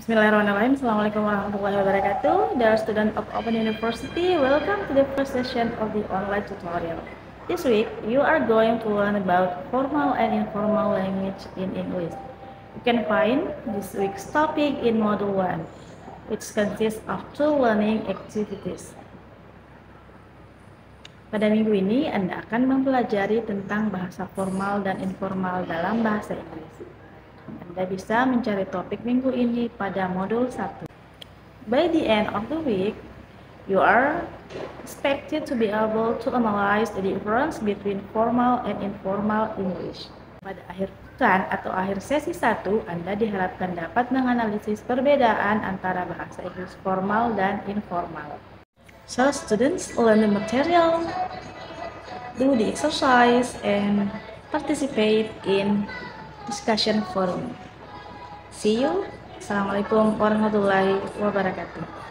Bismillahirrahmanirrahim. Assalamualaikum warahmatullahi wabarakatuh. Dear student of Open University, welcome to the first session of the online tutorial. This week, you are going to learn about formal and informal language in English. You can find this week's topic in Module 1, which consists of two learning activities. Pada minggu ini, Anda akan mempelajari tentang bahasa formal dan informal dalam bahasa Inggris. Anda bisa mencari topik minggu ini pada modul 1. By the end of the week, you are expected to be able to analyze the difference between formal and informal English. Pada akhir pekan atau akhir sesi 1, Anda diharapkan dapat menganalisis perbedaan antara bahasa Inggris formal dan informal. So students learn the material, do the exercise, and participate in discussion forum. See you. Assalamualaikum warahmatullahi wabarakatuh.